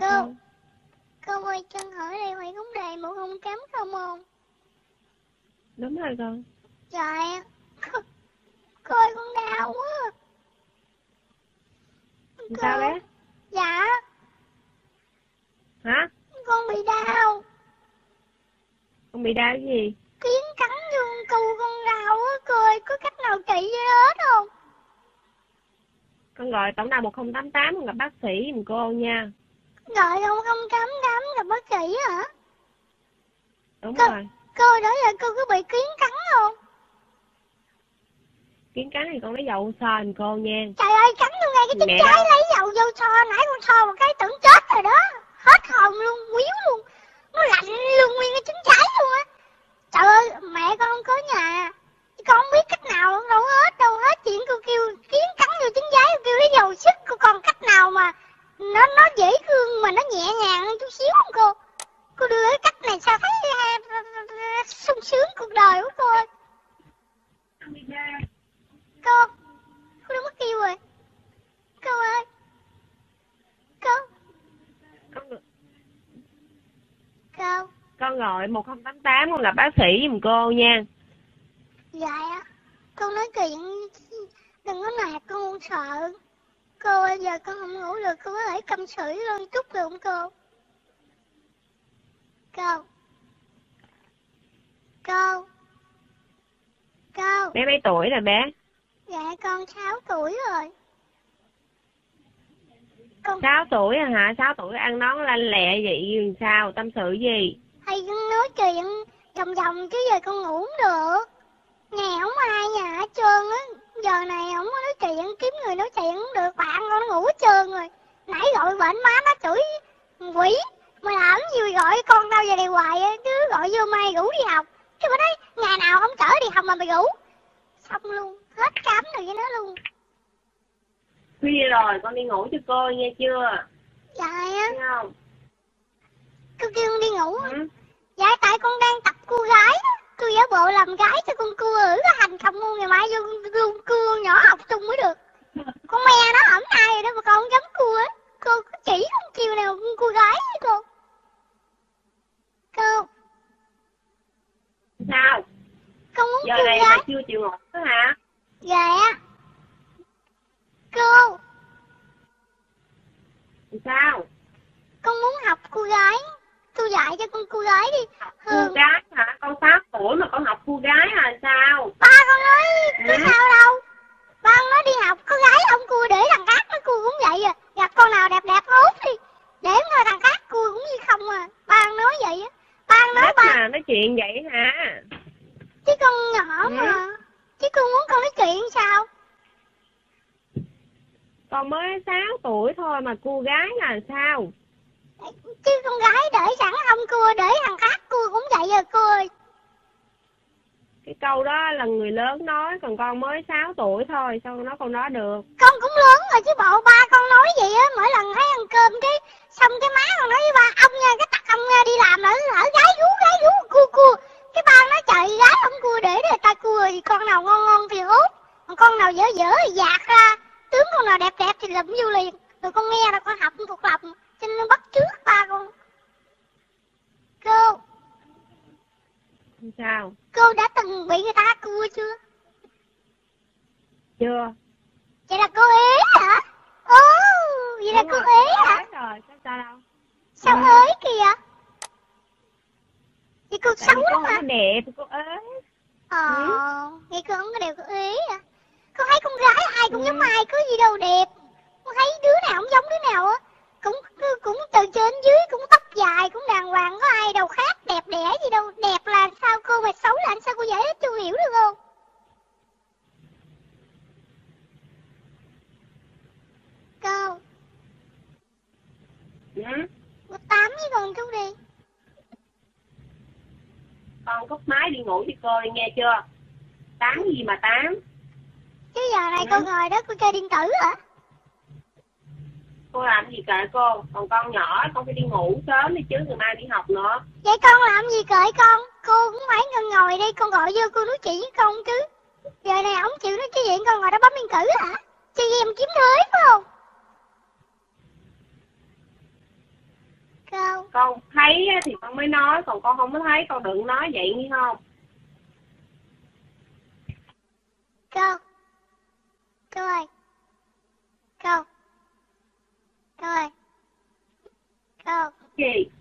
Cô Cô ơi chân hỏi đây phải cũng đề một không cắm không không? Đúng rồi con. Trời Cô ơi con đau quá. Cô... Sao bé? Dạ. Hả? Con bị đau. Con bị đau cái gì? Kiến cắn vô cu con đau á Cô ơi. Có cách nào trị cho hết không? Con gọi tổng đài 1088 con gặp bác sĩ giùm cô nha Gọi không không cắm đám gặp bác sĩ hả? Đúng cô, rồi. Cô đó là cô có bị kiến cắn không? Kiến cắn thì con lấy dầu xoa giùm cô nha. Trời ơi cắn vô ngay cái chân Mẹ trái lấy dầu vô xoa Nãy con xoa một cái tưởng chết rồi đó. Hết hồn luôn, quýu luôn. Nó lạnh luôn nguyên cái chân trái luôn á. Trời ơi mẹ con không có nhà Con không biết cách nào đâu hết đâu Hết chuyện cô kêu kiến cắn vô chân trái Cô kêu lấy dầu sức cô còn cách nào mà Nó nó dễ thương mà nó nhẹ nhàng hơn chút xíu không cô Cái cách này sao thấy à, sung sướng cuộc đời của cô Cô Cô đâu mất kêu rồi. Cô ơi. Cô. Con, Cô. con gọi 1088 con gặp bác sĩ giùm cô nha. Dạ Cô nói chuyện Đừng có nạt con sợ. Cô ơi giờ con không ngủ được Cô có thể cầm sưởi luôn chút được không cô Cô Cô Cô Bé mấy tuổi rồi bé Dạ con 6 tuổi rồi Con 6 tuổi hả 6 tuổi ăn nón lanh lẹ vậy sao tâm sự gì Thầy nói chuyện vòng vòng chứ giờ con ngủ không được. Nhà không ai nhà hết trơn á. Giờ này không có nói chuyện, kiếm người nói chuyện không được. Bạn con nó ngủ hết trơn rồi. Nãy gọi bệnh má nó chửi quỷ. Mày làm gì gọi con tao về đây hoài. Cứ gọi vô mai ngủ đi học. Cái bữa đấy ngày nào không chở đi học mà mày ngủ. Xong luôn, hết cám rồi với nó luôn. khuya rồi con đi ngủ cho cô nghe chưa Dạ á, nghe không cô kêu con đi ngủ. ừ? Dạ tại con đang tập cua gái. Tôi giả bộ làm gái cho con cua ở cái hành không luôn ngày mai vô con cua nhỏ học chung mới được. Con me nó ẩm ai rồi đó mà con không dám cua á. Cô có chỉ con chiều nào con cua gái với cô. Cô, sao con muốn giờ cua này mà chưa chịu ngủ đó hả Dạ. Cô, sao con muốn học cua gái. Tôi dạy cho con cua gái đi. cô Hương, gái hả con 6 tuổi mà con học cô gái là sao ba con nói có Ừ. sao đâu. Ba con nói đi học có gái không cua để thằng khác nó cua cũng vậy à. Gặp con nào đẹp đẹp hốt đi. Để mà thằng khác cua cũng như không à. Ba con nói vậy á. Ba con nói Đất ba mà nói chuyện vậy hả chứ con nhỏ Ừ. mà. Chứ con muốn con nói chuyện sao? Con mới 6 tuổi thôi mà cô gái là sao Chứ con gái để sẵn không cua để thằng khác cua cũng vậy à cô ơi. cái câu đó là người lớn nói còn con mới 6 tuổi thôi sao nó con nói được Con cũng lớn rồi chứ bộ ba con nói vậy á. Mỗi lần thấy ăn cơm cái xong cái má con nói với ba ông nha cái tặc ông nha đi làm ở ở gái rú gái rú cua cua. Cái ba nói trời gái không cua để để ta cua thì con nào ngon ngon thì hốt. Còn con nào dở dở thì dạt ra. Tướng con nào đẹp đẹp thì lụm vô liền. Rồi con nghe là con học con thuộc lòng. Cho nó bắt trước ba con. Cô, sao cô đã từng bị người ta cua chưa? chưa Vậy là cô ế hả? Ồ, vậy là Đúng cô rồi, ế hả? rồi sao sao đâu Sao Ừ. ế kìa? Vậy cô tại xấu cô lắm hả? đẹp cô ế Ờ, Ừ. vậy cô không có đều cô ế à? Cô thấy con gái ai cũng Ừ. giống ai, có gì đâu đẹp. Con thấy đứa nào cũng giống đứa nào á. Cũng cũng từ trên dưới cũng tóc dài, cũng đàng hoàng, có ai đâu khác, đẹp đẽ gì đâu. Đẹp là sao cô mà xấu là sao cô dễ chưa hiểu được không? Cô, ừ? một tám với con chú đi. con cúp máy đi ngủ đi cô đi nghe chưa tám gì mà tám Chứ giờ này Ừ. cô ngồi đó cô chơi điện tử hả? Cô làm gì kệ cô còn con nhỏ con phải đi ngủ sớm đi chứ ngày mai đi học nữa Vậy con làm gì kệ con? Cô cũng phải ngồi ngồi đây, con gọi vô cô nói chuyện với con chứ. Giờ này ổng chịu nói chuyện con ngồi đó bấm điện tử hả? Chơi game kiếm thế phải không? á, thì con mới nói còn con không có thấy con đừng nói vậy nghe không Câu. Câu ơi. Câu.